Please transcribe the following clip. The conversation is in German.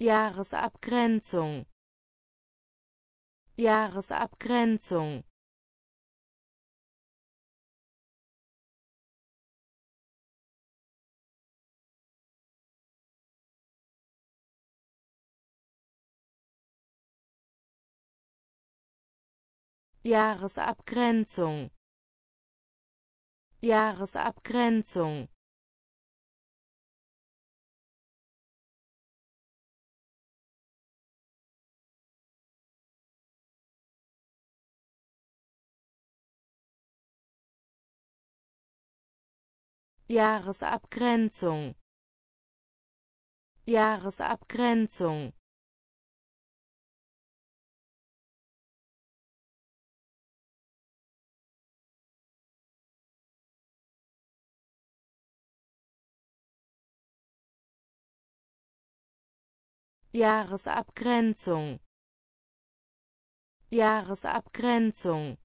Jahresabgrenzung. Jahresabgrenzung. Jahresabgrenzung. Jahresabgrenzung Jahresabgrenzung. Jahresabgrenzung. Jahresabgrenzung. Jahresabgrenzung